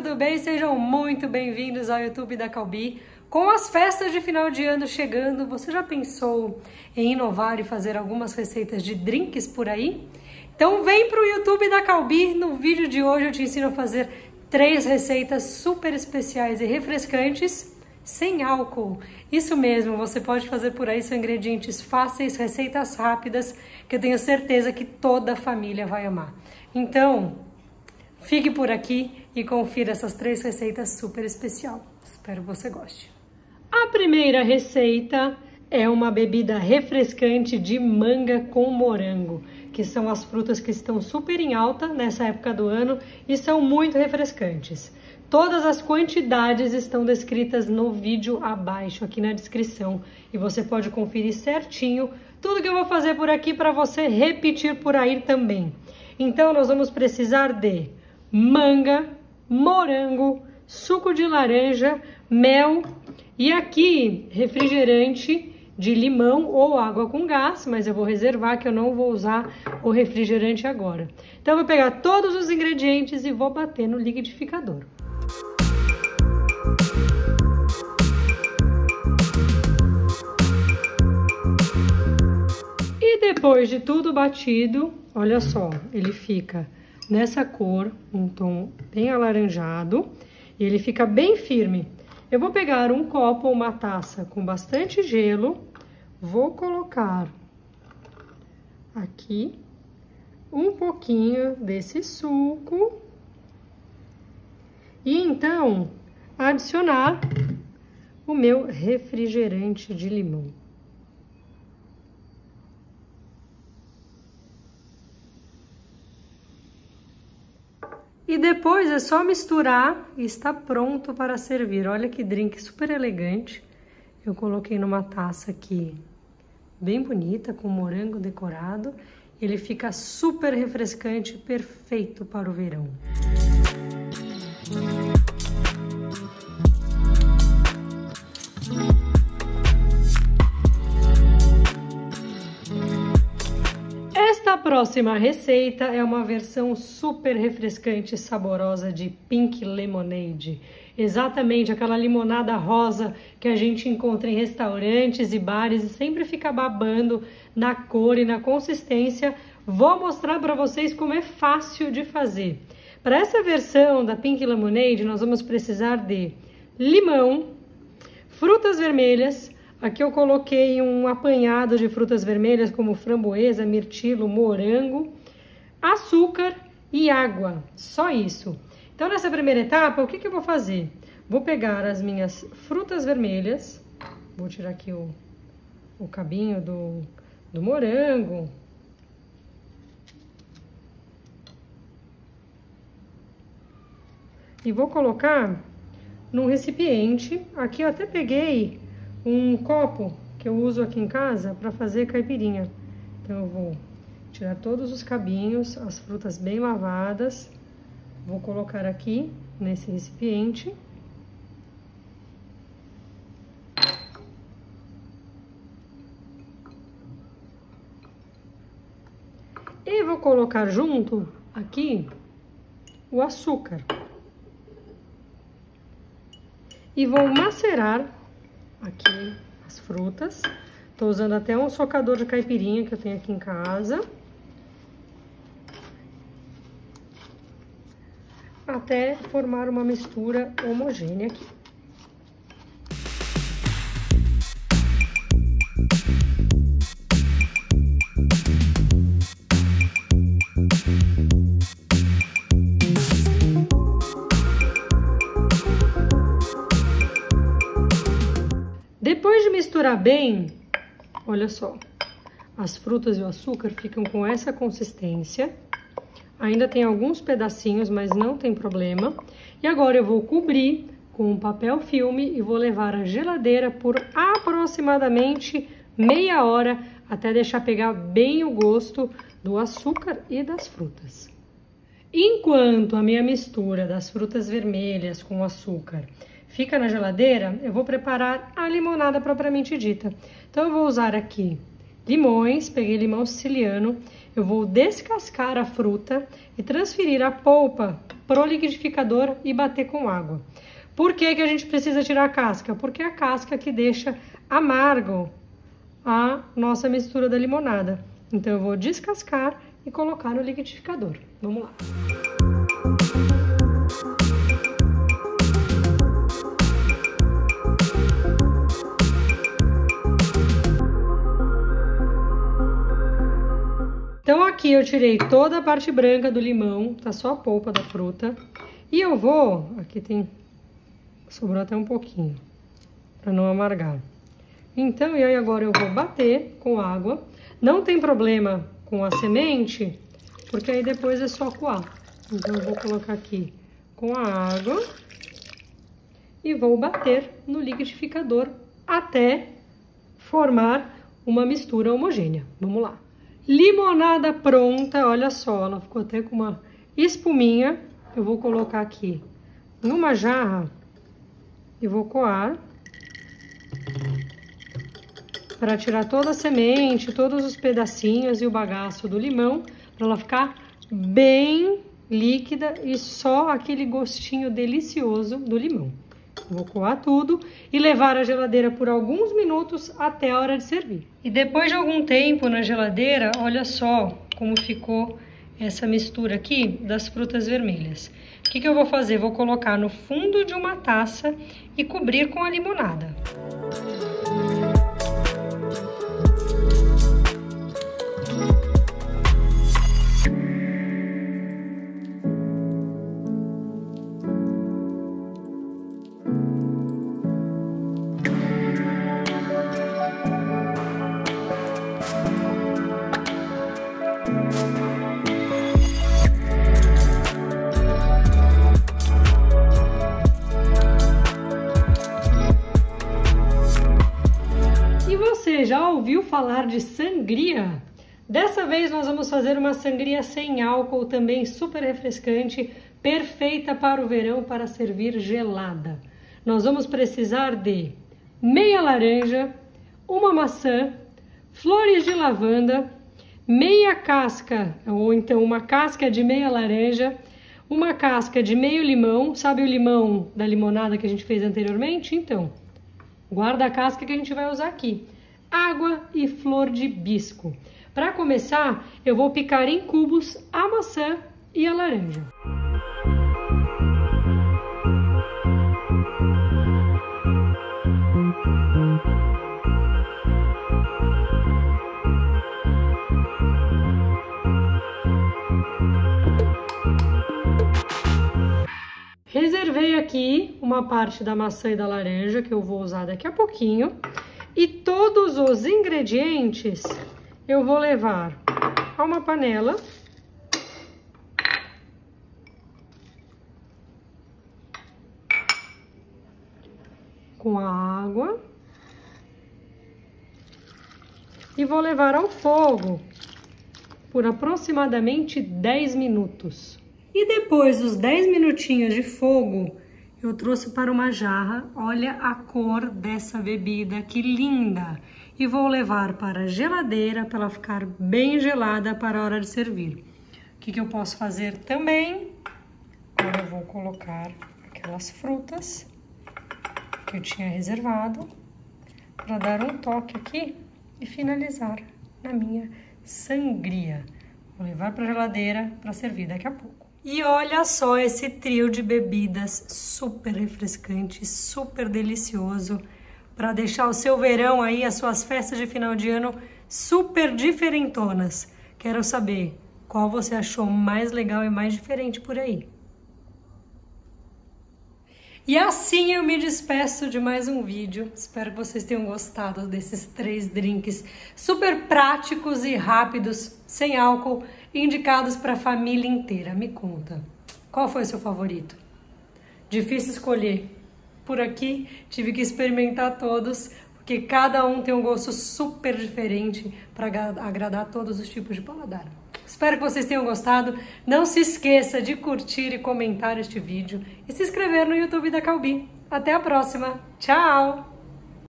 tudo bem? Sejam muito bem-vindos ao YouTube da Calbi. Com as festas de final de ano chegando, você já pensou em inovar e fazer algumas receitas de drinks por aí? Então vem para o YouTube da Calbi. No vídeo de hoje eu te ensino a fazer três receitas super especiais e refrescantes sem álcool. Isso mesmo, você pode fazer por aí, são ingredientes fáceis, receitas rápidas, que eu tenho certeza que toda a família vai amar. Então, Fique por aqui e confira essas três receitas super especial. Espero que você goste. A primeira receita é uma bebida refrescante de manga com morango, que são as frutas que estão super em alta nessa época do ano e são muito refrescantes. Todas as quantidades estão descritas no vídeo abaixo, aqui na descrição, e você pode conferir certinho tudo que eu vou fazer por aqui para você repetir por aí também. Então, nós vamos precisar de manga, morango, suco de laranja, mel e aqui refrigerante de limão ou água com gás, mas eu vou reservar que eu não vou usar o refrigerante agora. Então eu vou pegar todos os ingredientes e vou bater no liquidificador. E depois de tudo batido, olha só, ele fica nessa cor, um tom bem alaranjado, e ele fica bem firme. Eu vou pegar um copo ou uma taça com bastante gelo, vou colocar aqui um pouquinho desse suco e então adicionar o meu refrigerante de limão. E depois é só misturar e está pronto para servir. Olha que drink super elegante. Eu coloquei numa taça aqui bem bonita, com morango decorado. Ele fica super refrescante, perfeito para o verão. Próxima receita é uma versão super refrescante e saborosa de Pink Lemonade. Exatamente aquela limonada rosa que a gente encontra em restaurantes e bares e sempre fica babando na cor e na consistência. Vou mostrar para vocês como é fácil de fazer. Para essa versão da Pink Lemonade, nós vamos precisar de limão, frutas vermelhas, Aqui eu coloquei um apanhado de frutas vermelhas como framboesa, mirtilo, morango, açúcar e água, só isso. Então nessa primeira etapa, o que, que eu vou fazer? Vou pegar as minhas frutas vermelhas, vou tirar aqui o, o cabinho do, do morango, e vou colocar num recipiente. Aqui eu até peguei um copo que eu uso aqui em casa para fazer caipirinha. Então, eu vou tirar todos os cabinhos, as frutas bem lavadas, vou colocar aqui nesse recipiente. E vou colocar junto aqui o açúcar. E vou macerar aqui as frutas. Tô usando até um socador de caipirinha que eu tenho aqui em casa. Até formar uma mistura homogênea aqui. Misturar bem, olha só, as frutas e o açúcar ficam com essa consistência. Ainda tem alguns pedacinhos, mas não tem problema. E agora eu vou cobrir com um papel filme e vou levar à geladeira por aproximadamente meia hora até deixar pegar bem o gosto do açúcar e das frutas. Enquanto a minha mistura das frutas vermelhas com açúcar fica na geladeira, eu vou preparar a limonada propriamente dita. Então, eu vou usar aqui limões, peguei limão siciliano, eu vou descascar a fruta e transferir a polpa pro liquidificador e bater com água. Por que, que a gente precisa tirar a casca? Porque é a casca que deixa amargo a nossa mistura da limonada. Então eu vou descascar e colocar no liquidificador. Vamos lá. Então aqui eu tirei toda a parte branca do limão, tá só a polpa da fruta. E eu vou, aqui tem, sobrou até um pouquinho, para não amargar. Então, e aí agora eu vou bater com água. Não tem problema com a semente, porque aí depois é só coar. Então eu vou colocar aqui com a água e vou bater no liquidificador até formar uma mistura homogênea. Vamos lá. Limonada pronta, olha só, ela ficou até com uma espuminha. Eu vou colocar aqui numa jarra e vou coar para tirar toda a semente, todos os pedacinhos e o bagaço do limão, para ela ficar bem líquida e só aquele gostinho delicioso do limão. Vou coar tudo e levar à geladeira por alguns minutos até a hora de servir. E depois de algum tempo na geladeira, olha só como ficou essa mistura aqui das frutas vermelhas. O que, que eu vou fazer? Vou colocar no fundo de uma taça e cobrir com a limonada. Você já ouviu falar de sangria? Dessa vez nós vamos fazer uma sangria sem álcool, também super refrescante, perfeita para o verão para servir gelada. Nós vamos precisar de meia laranja, uma maçã, flores de lavanda, meia casca, ou então uma casca de meia laranja, uma casca de meio limão, sabe o limão da limonada que a gente fez anteriormente? Então, guarda a casca que a gente vai usar aqui água e flor de bisco. Para começar, eu vou picar em cubos a maçã e a laranja. Reservei aqui uma parte da maçã e da laranja que eu vou usar daqui a pouquinho. E todos os ingredientes eu vou levar a uma panela. Com a água. E vou levar ao fogo por aproximadamente 10 minutos. E depois dos 10 minutinhos de fogo, eu trouxe para uma jarra, olha a cor dessa bebida, que linda! E vou levar para a geladeira para ela ficar bem gelada para a hora de servir. O que, que eu posso fazer também? Agora eu vou colocar aquelas frutas que eu tinha reservado para dar um toque aqui e finalizar na minha sangria. Vou levar para a geladeira para servir daqui a pouco. E olha só esse trio de bebidas super refrescante, super delicioso, para deixar o seu verão aí, as suas festas de final de ano super diferentonas. Quero saber qual você achou mais legal e mais diferente por aí. E assim eu me despeço de mais um vídeo. Espero que vocês tenham gostado desses três drinks super práticos e rápidos, sem álcool, indicados para a família inteira. Me conta, qual foi o seu favorito? Difícil escolher. Por aqui tive que experimentar todos, porque cada um tem um gosto super diferente para agradar todos os tipos de paladar. Espero que vocês tenham gostado. Não se esqueça de curtir e comentar este vídeo e se inscrever no YouTube da Calbi. Até a próxima. Tchau!